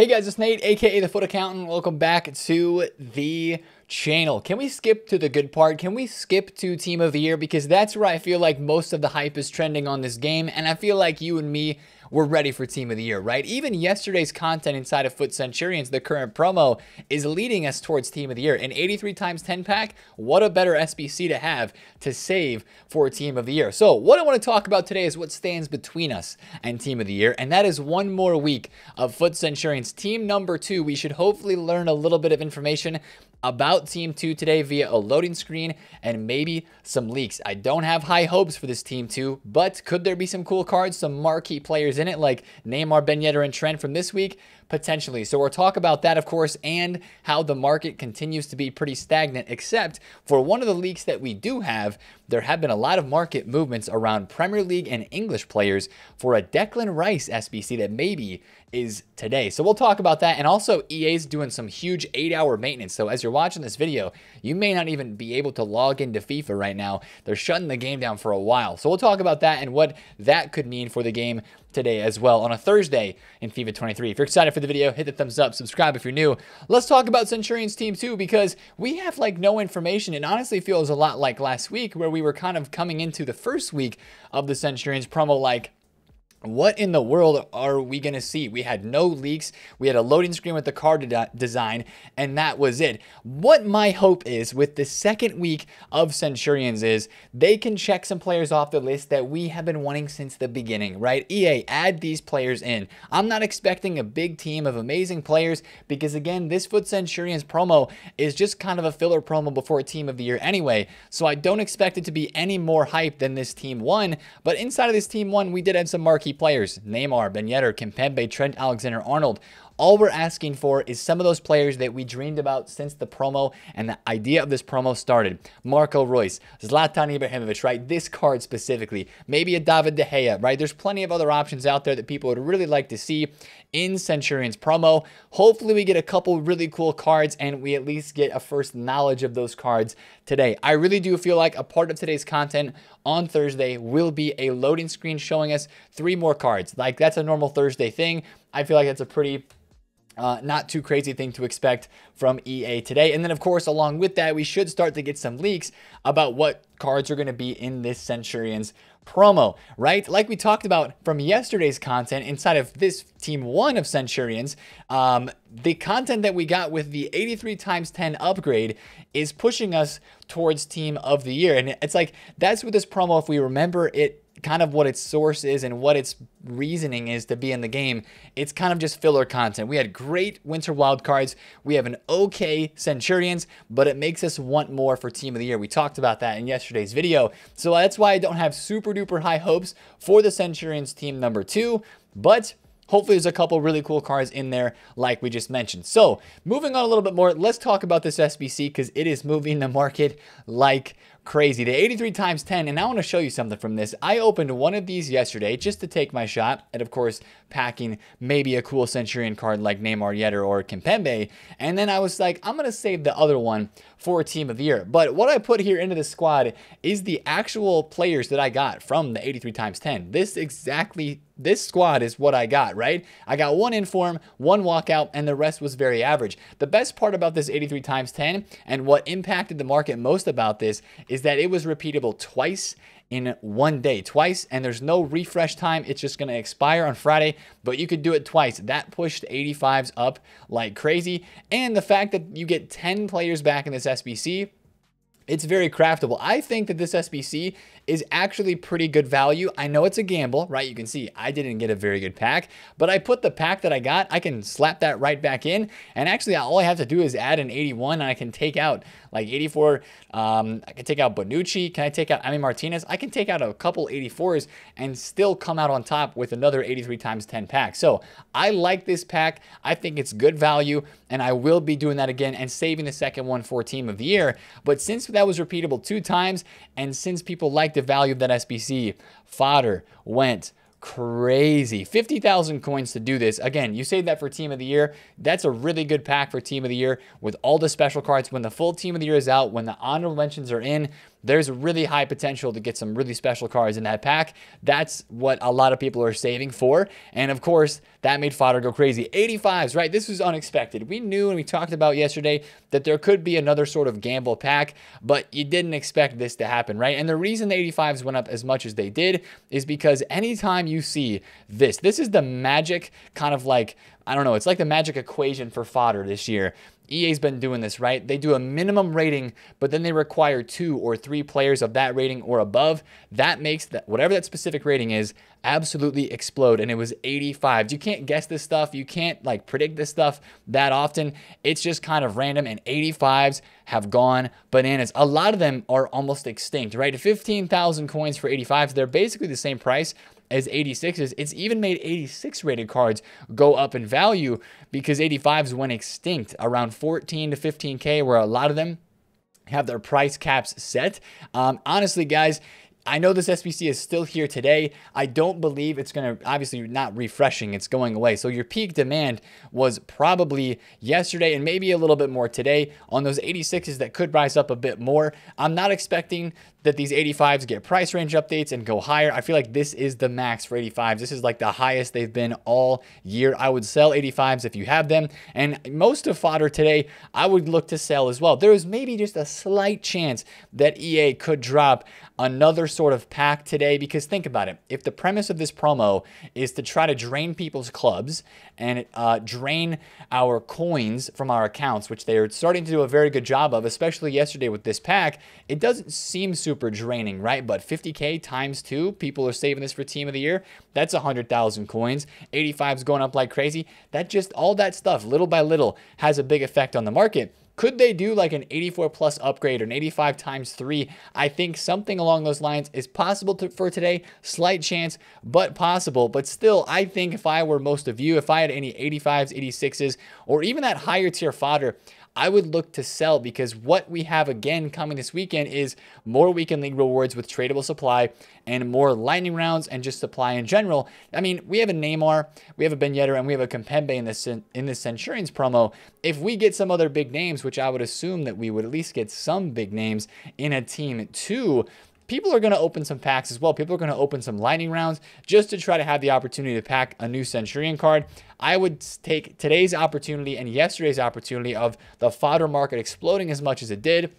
Hey guys, it's Nate, aka The FUT Accountant. Welcome back to the channel. Can we skip to the good part? Can we skip to Team of the Year? Because that's where I feel like most of the hype is trending on this game, and I feel like you and me we're ready for Team of the Year, right? Even yesterday's content inside of FUT Centurions, the current promo, is leading us towards Team of the Year. An 83 times 10 pack, what a better SBC to have to save for Team of the Year. So what I want to talk about today is what stands between us and Team of the Year, and that is one more week of FUT Centurions. Team number two, we should hopefully learn a little bit of information about Team 2 today via a loading screen and maybe some leaks. I don't have high hopes for this Team 2, but could there be some cool cards, some marquee players in it like Neymar, Ben Yedder, and Trent from this week? Potentially. So we'll talk about that, of course, and how the market continues to be pretty stagnant, except for one of the leaks that we do have, there have been a lot of market movements around Premier League and English players for a Declan Rice SBC that maybe is today. So we'll talk about that. And also EA's doing some huge eight hour maintenance. So as you're watching this video, you may not even be able to log into FIFA right now. They're shutting the game down for a while. So we'll talk about that and what that could mean for the game today as well on a Thursday in FIFA 23. If you're excited for the video, hit the thumbs up, subscribe if you're new. Let's talk about Centurions team too because we have like no information. It honestly feels a lot like last week where we were kind of coming into the first week of the Centurions promo like what in the world are we going to see? We had no leaks. We had a loading screen with the car de design, and that was it. What my hope is with the second week of Centurions is they can check some players off the list that we have been wanting since the beginning, right? EA, add these players in. I'm not expecting a big team of amazing players because, again, this FUT Centurions promo is just kind of a filler promo before Team of the Year anyway, so I don't expect it to be any more hype than this Team 1, but inside of this Team 1, we did have some marquee key players, Neymar, Ben Yedder, Trent Alexander-Arnold. All we're asking for is some of those players that we dreamed about since the promo and the idea of this promo started. Marco Reus, Zlatan Ibrahimovic, right? This card specifically. Maybe a David De Gea, right? There's plenty of other options out there that people would really like to see in Centurions promo. Hopefully we get a couple really cool cards and we at least get a first knowledge of those cards today. I really do feel like a part of today's content on Thursday will be a loading screen showing us three more cards. Like that's a normal Thursday thing. I feel like that's a pretty uh, not too crazy thing to expect from EA today. And then, of course, along with that, we should start to get some leaks about what cards are going to be in this Centurions promo, right? Like we talked about from yesterday's content inside of this team one of Centurions, um, the content that we got with the 83 times 10 upgrade is pushing us towards team of the year. And it's like, that's what this promo, if we remember it kind of what its source is and what its reasoning is to be in the game, it's kind of just filler content. We had great winter wildcards. We have an okay Centurions, but it makes us want more for Team of the Year. We talked about that in yesterday's video. So that's why I don't have super duper high hopes for the Centurions team number two, but Hopefully there's a couple really cool cards in there like we just mentioned. So moving on a little bit more, let's talk about this SBC because it is moving the market like crazy. The 83 times 10, and I want to show you something from this. I opened one of these yesterday just to take my shot and of course, packing maybe a cool Centurion card like Neymar Yedder or Kimpembe, and then I was like, I'm going to save the other one for Team of the Year. But what I put here into the squad is the actual players that I got from the 83 times 10. This exactly this squad is what I got, right? I got one inform, one walkout, and the rest was very average. The best part about this 83 times 10 and what impacted the market most about this is that it was repeatable twice in one day, twice, and there's no refresh time. It's just going to expire on Friday, but you could do it twice. That pushed 85s up like crazy. And the fact that you get 10 players back in this SBC, it's very craftable. I think that this SBC is actually pretty good value. I know it's a gamble, right? You can see I didn't get a very good pack, but I put the pack that I got, I can slap that right back in. And actually all I have to do is add an 81 and I can take out like 84. Um, I can take out Bonucci. Can I take out Emi Martinez? I can take out a couple 84s and still come out on top with another 83 times 10 pack. So I like this pack. I think it's good value and I will be doing that again and saving the second one for team of the year. But since that was repeatable two times and since people like the value of that SBC. Fodder went crazy. 50,000 coins to do this. Again, you save that for Team of the Year. That's a really good pack for Team of the Year with all the special cards. When the full Team of the Year is out, when the honorable mentions are in, there's really high potential to get some really special cards in that pack. That's what a lot of people are saving for. And of course, that made fodder go crazy. 85s, right? This was unexpected. We knew and we talked about yesterday that there could be another sort of gamble pack, but you didn't expect this to happen, right? And the reason the 85s went up as much as they did is because anytime you see this, this is the magic kind of like I don't know, it's like the magic equation for fodder this year. EA's been doing this, right? They do a minimum rating, but then they require two or three players of that rating or above. That makes that whatever that specific rating is absolutely explode. And it was 85. You can't guess this stuff. You can't like predict this stuff that often. It's just kind of random. And 85s have gone bananas. A lot of them are almost extinct, right? 15,000 coins for 85s. They're basically the same price as 86s. It's even made 86 rated cards go up in value because 85s went extinct around 14 to 15K, where a lot of them have their price caps set. Um, honestly, guys, I know this SBC is still here today. I don't believe it's going to, obviously, not refreshing. It's going away. So your peak demand was probably yesterday and maybe a little bit more today on those 86s that could rise up a bit more. I'm not expecting that these 85s get price range updates and go higher. I feel like this is the max for 85s. This is like the highest they've been all year. I would sell 85s if you have them. And most of fodder today, I would look to sell as well. There is maybe just a slight chance that EA could drop another sort of pack today because think about it. If the premise of this promo is to try to drain people's clubs and uh, drain our coins from our accounts, which they are starting to do a very good job of, especially yesterday with this pack, it doesn't seem super super draining, right? But 50K times two, people are saving this for team of the year. That's 100,000 coins. 85 is going up like crazy. That just, all that stuff, little by little, has a big effect on the market. Could they do like an 84 plus upgrade or an 85 times three? I think something along those lines is possible to, for today. Slight chance, but possible. But still, I think if I were most of you, if I had any 85s, 86s, or even that higher tier fodder, I would look to sell because what we have again coming this weekend is more weekend league rewards with tradable supply and more lightning rounds and just supply in general. I mean, we have a Neymar, we have a Ben Yedder, and we have a Kimpembe in this in this Centurions promo. If we get some other big names, which I would assume that we would at least get some big names in a team too, people are going to open some packs as well. People are going to open some lightning rounds just to try to have the opportunity to pack a new Centurion card. I would take today's opportunity and yesterday's opportunity of the fodder market exploding as much as it did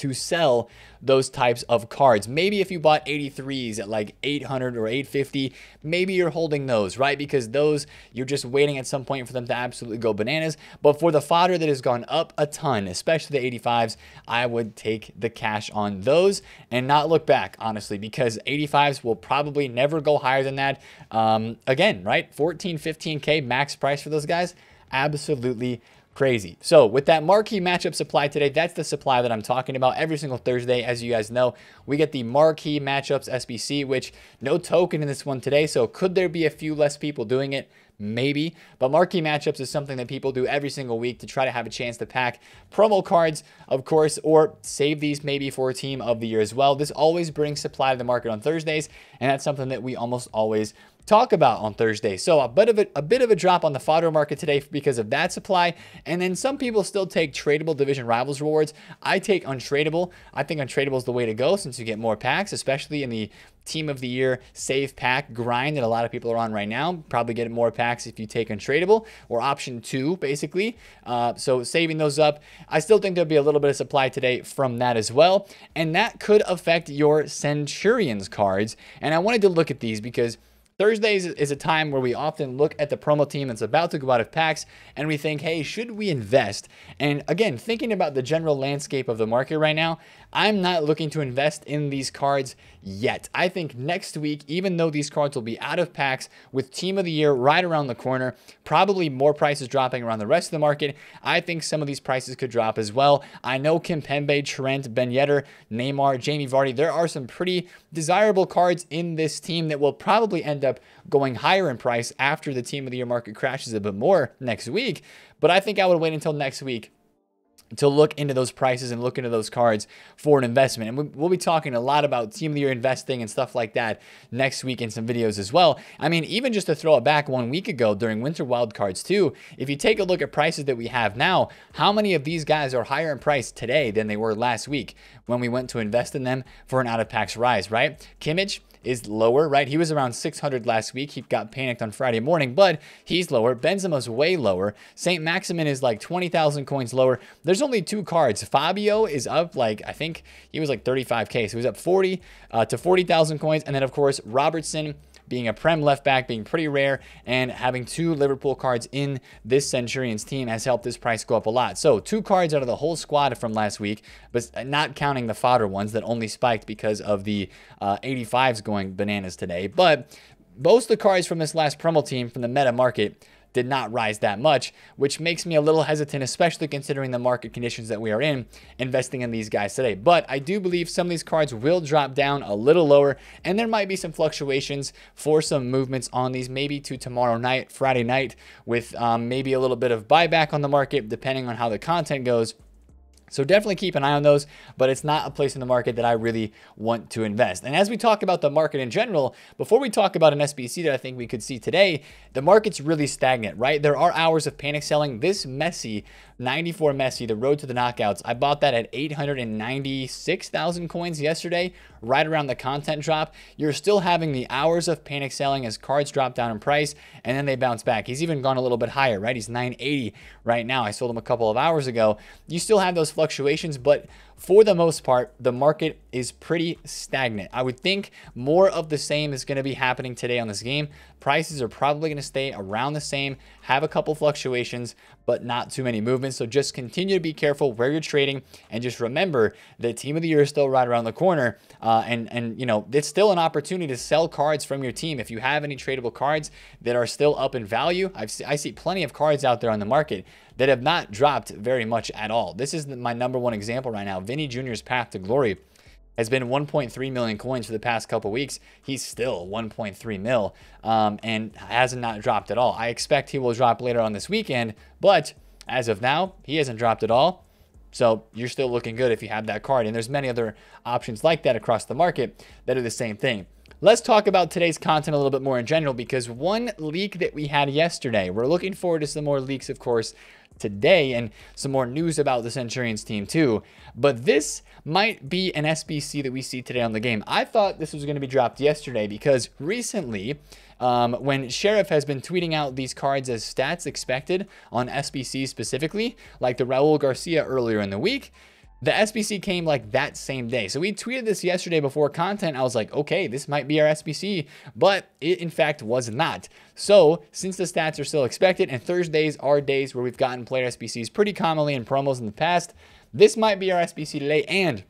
to sell those types of cards. Maybe if you bought 83s at like 800 or 850, maybe you're holding those, right? Because those, you're just waiting at some point for them to absolutely go bananas. But for the fodder that has gone up a ton, especially the 85s, I would take the cash on those and not look back, honestly, because 85s will probably never go higher than that. Um, again, right? 14, 15K max price for those guys. Absolutely crazy. So with that marquee matchup supply today, that's the supply that I'm talking about every single Thursday. As you guys know, we get the marquee matchups SBC, which no token in this one today. So could there be a few less people doing it? maybe. But marquee matchups is something that people do every single week to try to have a chance to pack promo cards, of course, or save these maybe for a team of the year as well. This always brings supply to the market on Thursdays, and that's something that we almost always talk about on Thursday. So a bit of a, a, bit of a drop on the fodder market today because of that supply. And then some people still take tradable division rivals rewards. I take untradable. I think untradable is the way to go since you get more packs, especially in the team of the year save pack grind that a lot of people are on right now. Probably get more packs if you take untradable or option two, basically. Uh, so saving those up. I still think there'll be a little bit of supply today from that as well. And that could affect your Centurions cards. And I wanted to look at these because Thursdays is a time where we often look at the promo team that's about to go out of packs and we think, hey, should we invest? And again, thinking about the general landscape of the market right now, I'm not looking to invest in these cards yet. I think next week, even though these cards will be out of packs with Team of the Year right around the corner, probably more prices dropping around the rest of the market, I think some of these prices could drop as well. I know Kimpembe, Trent, Ben Yedder, Neymar, Jamie Vardy, there are some pretty desirable cards in this team that will probably end up going higher in price after the Team of the Year market crashes a bit more next week. But I think I would wait until next week to look into those prices and look into those cards for an investment. And we'll be talking a lot about team of the year investing and stuff like that next week in some videos as well. I mean, even just to throw it back one week ago during winter wildcards too, if you take a look at prices that we have now, how many of these guys are higher in price today than they were last week when we went to invest in them for an out of packs rise, right? Kimmich, is lower, right? He was around 600 last week. He got panicked on Friday morning, but he's lower. Benzema's way lower. St. Maximin is like 20,000 coins lower. There's only two cards. Fabio is up like, I think he was like 35K. So he's up 40 uh, to 40,000 coins. And then, of course, Robertson being a Prem left back, being pretty rare, and having two Liverpool cards in this Centurions team has helped this price go up a lot. So two cards out of the whole squad from last week, but not counting the fodder ones that only spiked because of the uh, 85s going bananas today. But most of the cards from this last promo team from the meta market did not rise that much, which makes me a little hesitant, especially considering the market conditions that we are in, investing in these guys today. But I do believe some of these cards will drop down a little lower, and there might be some fluctuations for some movements on these, maybe to tomorrow night, Friday night, with um, maybe a little bit of buyback on the market, depending on how the content goes. So definitely keep an eye on those, but it's not a place in the market that I really want to invest. And as we talk about the market in general, before we talk about an SBC that I think we could see today, the market's really stagnant, right? There are hours of panic selling. This Messi 94 Messi, the road to the knockouts. I bought that at 896,000 coins yesterday, right around the content drop. You're still having the hours of panic selling as cards drop down in price and then they bounce back. He's even gone a little bit higher, right? He's 980 right now. I sold him a couple of hours ago. You still have those fluctuations, but for the most part, the market is pretty stagnant. I would think more of the same is going to be happening today on this game. Prices are probably going to stay around the same, have a couple fluctuations, but not too many movements. So just continue to be careful where you're trading, and just remember the team of the year is still right around the corner. Uh, and and you know it's still an opportunity to sell cards from your team if you have any tradable cards that are still up in value. I've I see plenty of cards out there on the market that have not dropped very much at all. This is my number one example right now. Vini Jr.'s path to glory has been 1.3 million coins for the past couple weeks. He's still 1.3 mil um, and hasn't not dropped at all. I expect he will drop later on this weekend, but as of now, he hasn't dropped at all. So you're still looking good if you have that card. And there's many other options like that across the market that are the same thing. Let's talk about today's content a little bit more in general because one leak that we had yesterday, we're looking forward to some more leaks, of course, today and some more news about the Centurions team too. But this might be an SBC that we see today on the game. I thought this was going to be dropped yesterday because recently, um, when Sheriff has been tweeting out these cards as stats expected on SBC specifically, like the Raul Garcia earlier in the week, the SBC came like that same day. So we tweeted this yesterday before content. I was like, okay, this might be our SBC, but it in fact was not. So since the stats are still expected and Thursdays are days where we've gotten player SBCs pretty commonly in promos in the past, this might be our SBC today and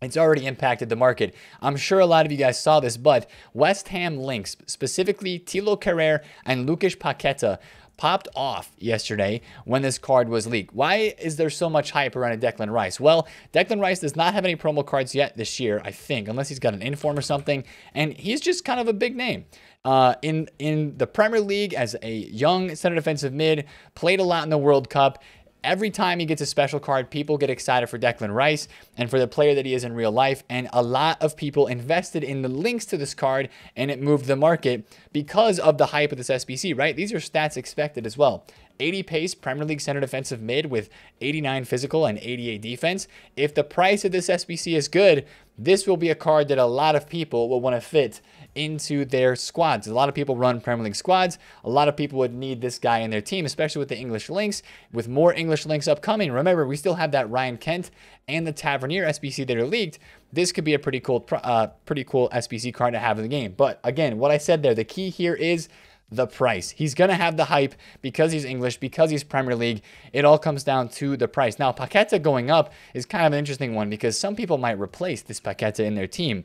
it's already impacted the market. I'm sure a lot of you guys saw this, but West Ham links, specifically Thilo Kehrer and Lucas Paqueta, popped off yesterday when this card was leaked. Why is there so much hype around a Declan Rice? Well, Declan Rice does not have any promo cards yet this year, I think, unless he's got an inform or something, and he's just kind of a big name. Uh, in in the Premier League as a young center defensive mid, played a lot in the World Cup. Every time he gets a special card, people get excited for Declan Rice and for the player that he is in real life. And a lot of people invested in the links to this card and it moved the market because of the hype of this SBC, right? These are stats expected as well. 80 pace Premier League center defensive mid with 89 physical and 88 defense. If the price of this SBC is good, this will be a card that a lot of people will want to fit into their squads. A lot of people run Premier League squads. A lot of people would need this guy in their team, especially with the English links. With more English links upcoming, remember, we still have that Ryan Kent and the Tavernier SBC that are leaked. This could be a pretty cool, uh, pretty cool SBC card to have in the game. But again, what I said there, the key here is the price. He's going to have the hype because he's English, because he's Premier League. It all comes down to the price. Now, Paqueta going up is kind of an interesting one because some people might replace this Paqueta in their team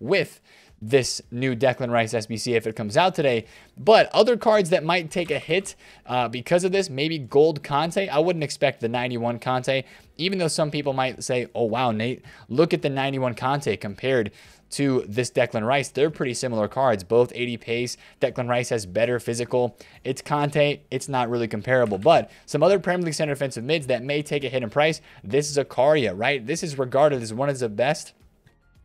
with this new Declan Rice SBC if it comes out today. But other cards that might take a hit uh, because of this, maybe Gold Kanté. I wouldn't expect the 91 Kanté, even though some people might say, oh, wow, Nate, look at the 91 Kanté compared to this Declan Rice. They're pretty similar cards, both 80 pace. Declan Rice has better physical. It's Kanté. It's not really comparable. But some other Premier League center defensive mids that may take a hit in price. This is Zakaria, right? This is regarded as one of the best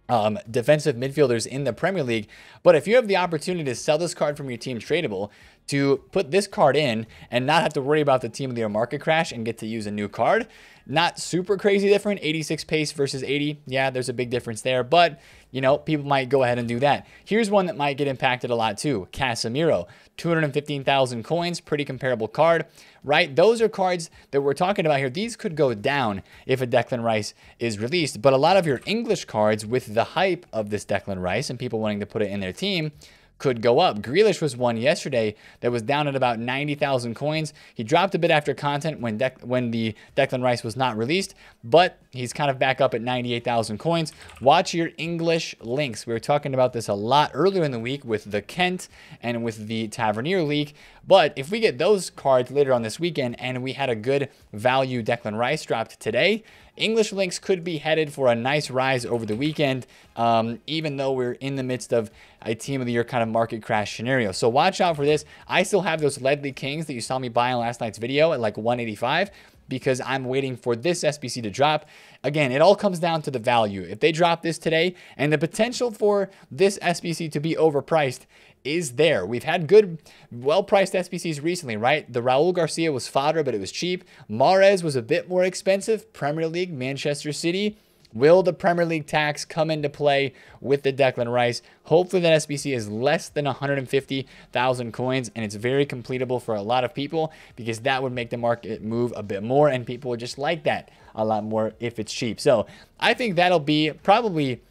um, defensive midfielders in the Premier League. But if you have the opportunity to sell this card from your team tradable, to put this card in and not have to worry about the team of the year market crash and get to use a new card, not super crazy different. 86 pace versus 80. Yeah, there's a big difference there, but you know, people might go ahead and do that. Here's one that might get impacted a lot too. Casemiro, 215,000 coins, pretty comparable card, right? Those are cards that we're talking about here. These could go down if a Declan Rice is released, but a lot of your English cards with the hype of this Declan Rice and people wanting to put it in their team could go up. Grealish was one yesterday that was down at about 90,000 coins. He dropped a bit after content when De when the Declan Rice was not released, but he's kind of back up at 98,000 coins. Watch your English links. We were talking about this a lot earlier in the week with the Kent and with the Tavernier League. But if we get those cards later on this weekend and we had a good value Declan Rice dropped today, English links could be headed for a nice rise over the weekend, um, even though we're in the midst of a team of the year kind of market crash scenario. So watch out for this. I still have those Ledley Kings that you saw me buy in last night's video at like 185 because I'm waiting for this SBC to drop. Again, it all comes down to the value. If they drop this today and the potential for this SBC to be overpriced is there. We've had good, well-priced SBCs recently, right? The Raul Garcia was fodder, but it was cheap. Mahrez was a bit more expensive. Premier League, Manchester City. Will the Premier League tax come into play with the Declan Rice? Hopefully that SBC is less than 150,000 coins and it's very completable for a lot of people because that would make the market move a bit more and people would just like that a lot more if it's cheap. So I think that'll be probably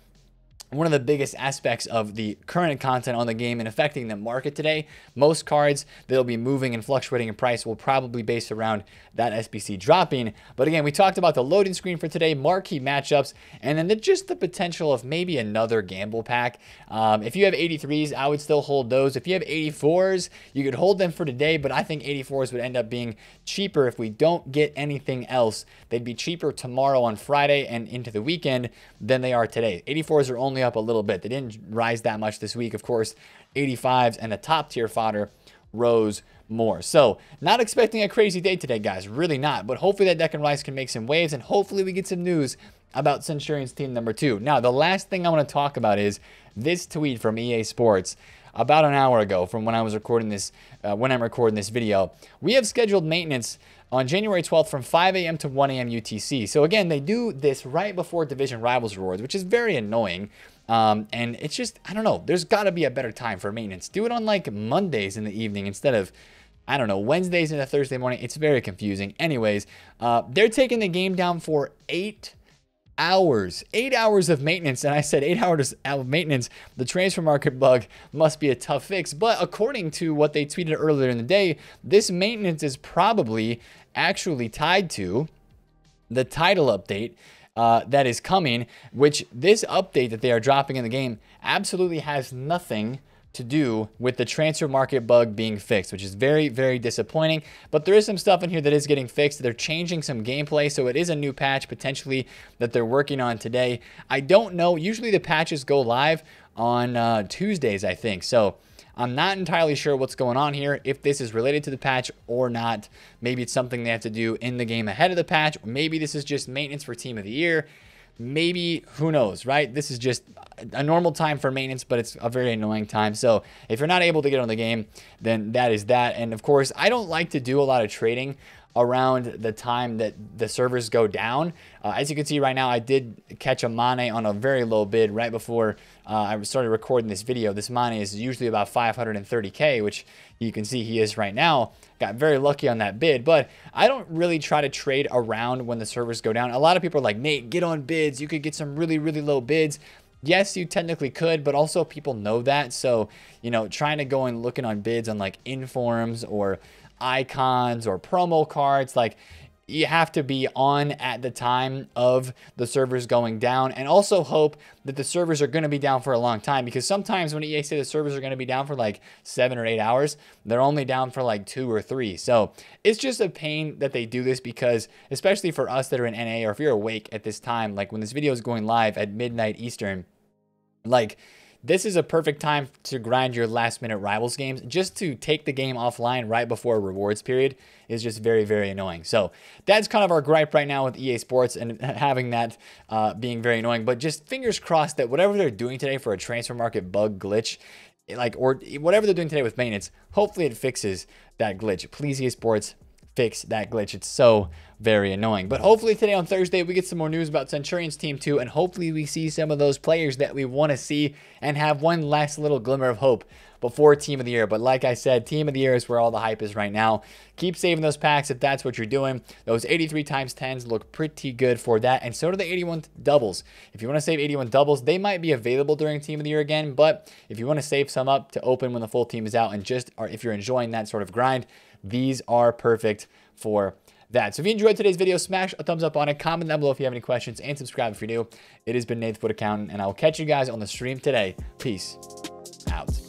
one of the biggest aspects of the current content on the game and affecting the market today. Most cards that'll be moving and fluctuating in price will probably base around that SBC dropping. But again, we talked about the loading screen for today, marquee matchups, and then the, just the potential of maybe another gamble pack. Um, if you have 83s, I would still hold those. If you have 84s, you could hold them for today, but I think 84s would end up being cheaper if we don't get anything else. They'd be cheaper tomorrow on Friday and into the weekend than they are today. 84s are only up a little bit. They didn't rise that much this week. Of course, 85s and the top tier fodder rose more. So not expecting a crazy day today, guys. Really not. But hopefully that Declan Rice can make some waves and hopefully we get some news about Centurion's team number two. Now, the last thing I want to talk about is this tweet from EA Sports about an hour ago from when I was recording this, uh, when I'm recording this video. We have scheduled maintenance on January 12th from 5 a.m. to 1 a.m. UTC. So again, they do this right before Division Rivals Rewards, which is very annoying. Um, and it's just, I don't know, there's got to be a better time for maintenance. Do it on like Mondays in the evening instead of, I don't know, Wednesdays a Thursday morning. It's very confusing. Anyways, uh, they're taking the game down for eight hours, eight hours of maintenance. And I said eight hours of maintenance. The transfer market bug must be a tough fix. But according to what they tweeted earlier in the day, this maintenance is probably actually tied to the title update uh, that is coming, which this update that they are dropping in the game absolutely has nothing to do with the transfer market bug being fixed, which is very, very disappointing. But there is some stuff in here that is getting fixed. They're changing some gameplay, so it is a new patch potentially that they're working on today. I don't know. Usually the patches go live on uh, Tuesdays, I think. So I'm not entirely sure what's going on here, if this is related to the patch or not. Maybe it's something they have to do in the game ahead of the patch. Maybe this is just maintenance for Team of the Year. Maybe, who knows, right? This is just a normal time for maintenance, but it's a very annoying time. So if you're not able to get on the game, then that is that. And of course, I don't like to do a lot of trading around the time that the servers go down. Uh, as you can see right now, I did catch a Mane on a very low bid right before uh, I started recording this video. This Mane is usually about 530k, which you can see he is right now. Got very lucky on that bid, but I don't really try to trade around when the servers go down. A lot of people are like, Nate, get on bids. You could get some really, really low bids. Yes, you technically could, but also people know that. So, you know, trying to go and looking on bids on like Informs or icons or promo cards. Like you have to be on at the time of the servers going down and also hope that the servers are going to be down for a long time because sometimes when EA say the servers are going to be down for like seven or eight hours, they're only down for like two or three. So it's just a pain that they do this because, especially for us that are in NA or if you're awake at this time, like when this video is going live at midnight Eastern, like this is a perfect time to grind your last minute rivals games. Just to take the game offline right before a rewards period is just very, very annoying. So that's kind of our gripe right now with EA Sports and having that uh, being very annoying. But just fingers crossed that whatever they're doing today for a transfer market bug glitch, like or whatever they're doing today with maintenance, hopefully it fixes that glitch. Please EA Sports, fix that glitch. It's so very annoying. But hopefully today on Thursday, we get some more news about Centurion's team too, and hopefully we see some of those players that we want to see and have one last little glimmer of hope before Team of the Year. But like I said, Team of the Year is where all the hype is right now. Keep saving those packs if that's what you're doing. Those 83 times 10s look pretty good for that, and so do the 81 doubles. If you want to save 81 doubles, they might be available during Team of the Year again, but if you want to save some up to open when the full team is out and just, if you're enjoying that sort of grind, these are perfect for that. So if you enjoyed today's video, smash a thumbs up on it, comment down below if you have any questions, and subscribe if you're new. It has been Nathan FUT Accountant, and I will catch you guys on the stream today. Peace out.